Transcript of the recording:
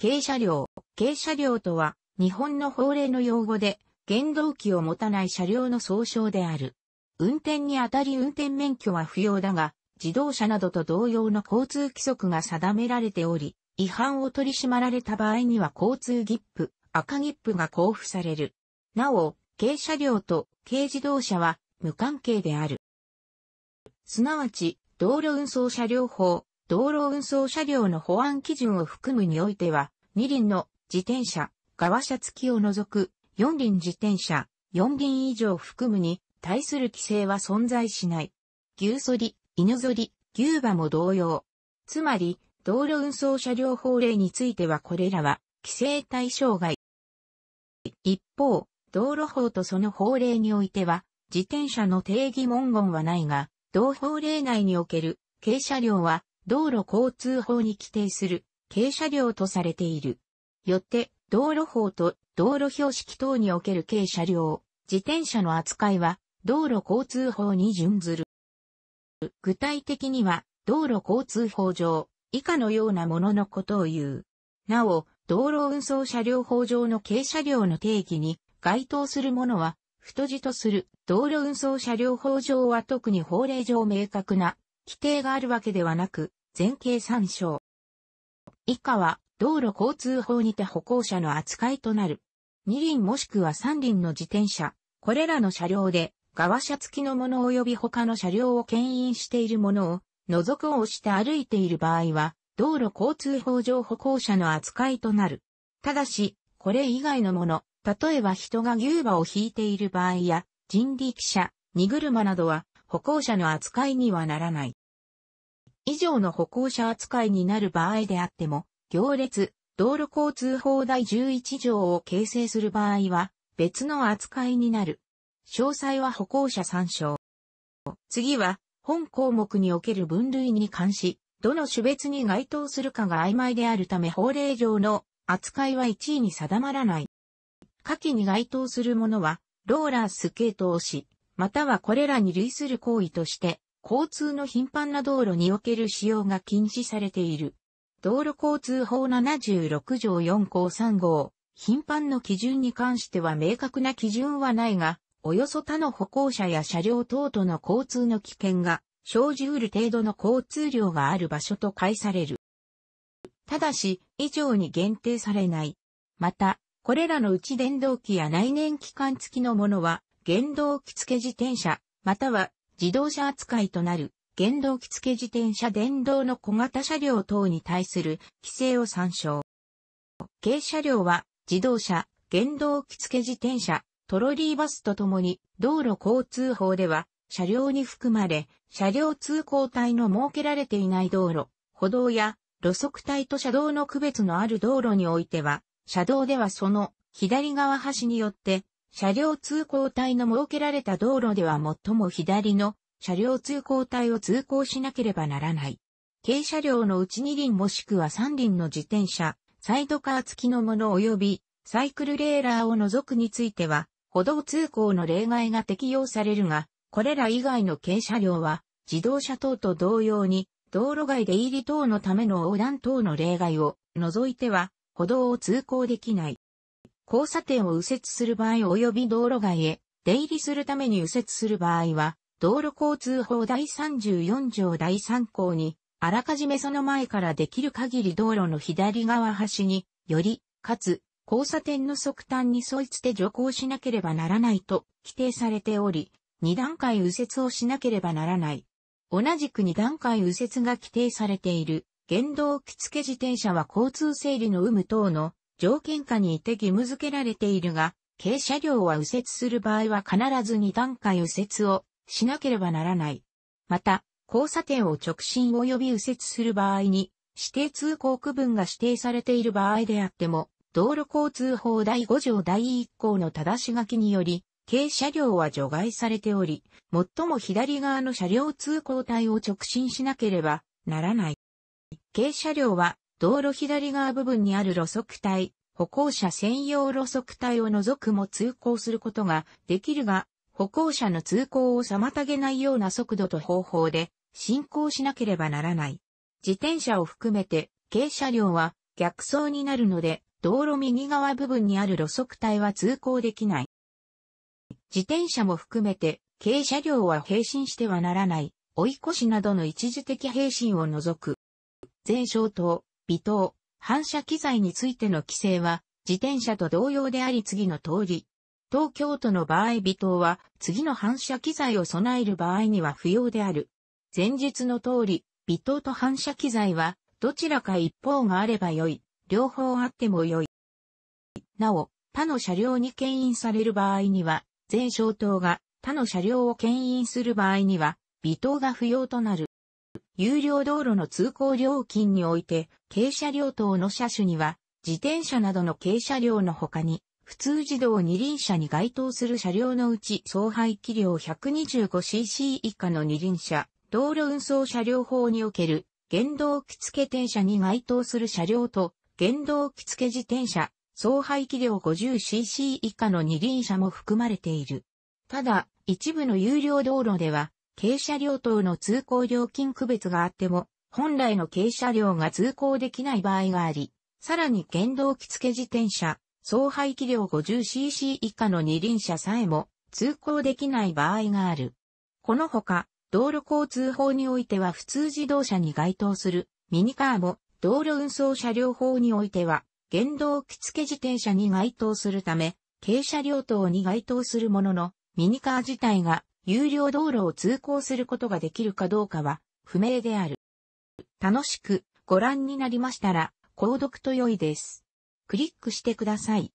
軽車両。軽車両とは、日本の法令の用語で、原動機を持たない車両の総称である。運転にあたり運転免許は不要だが、自動車などと同様の交通規則が定められており、違反を取り締まられた場合には交通切符、赤切符が交付される。なお、軽車両と軽自動車は無関係である。すなわち、道路運送車両法、道路運送車両の保安基準を含むにおいては、二輪の自転車、側車付きを除く、四輪自転車、四輪以上含むに対する規制は存在しない。牛反り、犬反り、牛馬も同様。つまり、道路運送車両法令についてはこれらは規制対象外。一方、道路法とその法令においては、自転車の定義文言はないが、同法令内における軽車両は道路交通法に規定する軽車両とされている。よって、道路法と道路標識等における軽車両、自転車の扱いは道路交通法に準ずる。具体的には、道路交通法上、以下のようなもののことを言う。なお、道路運送車両法上の軽車両の定義に該当するものは、太字とする道路運送車両法上は特に法令上明確な規定があるわけではなく、全景参照。以下は、道路交通法にて歩行者の扱いとなる。二輪もしくは三輪の自転車、これらの車両で、側車付きのもの及び他の車両を牽引しているものを除くを押して歩いている場合は、道路交通法上歩行者の扱いとなる。ただし、これ以外のもの、例えば人が牛馬を引いている場合や、人力車、荷車などは歩行者の扱いにはならない。以上の歩行者扱いになる場合であっても、行列、道路交通法第11条を形成する場合は、別の扱いになる。詳細は歩行者参照。次は、本項目における分類に関し、どの種別に該当するかが曖昧であるため法令上の扱いは1位に定まらない。下記に該当するものは、ローラースケートをし、またはこれらに類する行為として、交通の頻繁な道路における使用が禁止されている。道路交通法76条4項3号、頻繁の基準に関しては明確な基準はないが、およそ他の歩行者や車両等との交通の危険が生じうる程度の交通量がある場所と解される。ただし、以上に限定されない。また、これらのうち電動機や内燃機関付きのものは、原動機付自転車、または自動車扱いとなる、原動機付自転車電動の小型車両等に対する規制を参照。軽車両は、自動車、原動機付自転車、トロリーバスとともに、道路交通法では、車両に含まれ、車両通行帯の設けられていない道路、歩道や路側帯と車道の区別のある道路においては、車道ではその左側端によって、車両通行帯の設けられた道路では最も左の車両通行帯を通行しなければならない。軽車両のうち2輪もしくは3輪の自転車、サイドカー付きのもの及びサイクルレーラーを除くについては、歩道通行の例外が適用されるが、これら以外の軽車両は、自動車等と同様に、道路外出入り等のための横断等の例外を除いては、歩道を通行できない。交差点を右折する場合及び道路外へ出入りするために右折する場合は、道路交通法第34条第3項に、あらかじめその前からできる限り道路の左側端により、かつ交差点の側端に沿いつて徐行しなければならないと規定されており、二段階右折をしなければならない。同じく二段階右折が規定されている、原動機付自転車は交通整理の有無等の条件下にいて義務付けられているが、軽車両は右折する場合は必ず二段階右折をしなければならない。また、交差点を直進及び右折する場合に、指定通行区分が指定されている場合であっても、道路交通法第5条第1項の正し書きにより、軽車両は除外されており、最も左側の車両通行帯を直進しなければならない。軽車両は道路左側部分にある路側帯、歩行者専用路側帯を除くも通行することができるが、歩行者の通行を妨げないような速度と方法で進行しなければならない。自転車を含めて軽車両は逆走になるので、道路右側部分にある路側帯は通行できない。自転車も含めて、軽車両は並進してはならない、追い越しなどの一時的並進を除く。全消灯、微灯、反射機材についての規制は、自転車と同様であり次の通り。東京都の場合微灯は、次の反射機材を備える場合には不要である。前述の通り、微灯と反射機材は、どちらか一方があればよい。両方あってもよい。なお、他の車両に牽引される場合には、全消灯が他の車両を牽引する場合には、微灯が不要となる。有料道路の通行料金において、軽車両等の車種には、自転車などの軽車両の他に、普通自動二輪車に該当する車両のうち、総排気量 125cc 以下の二輪車、道路運送車両法における、原動機付停車に該当する車両と、原動機付自転車、総排気量 50cc 以下の二輪車も含まれている。ただ、一部の有料道路では、軽車両等の通行料金区別があっても、本来の軽車両が通行できない場合があり、さらに原動機付自転車、総排気量 50cc 以下の二輪車さえも通行できない場合がある。このほか、道路交通法においては普通自動車に該当するミニカーも道路運送車両法においては原動機付自転車に該当するため、軽車両等に該当するものの、ミニカー自体が有料道路を通行することができるかどうかは不明である。楽しくご覧になりましたら、購読と良いです。クリックしてください。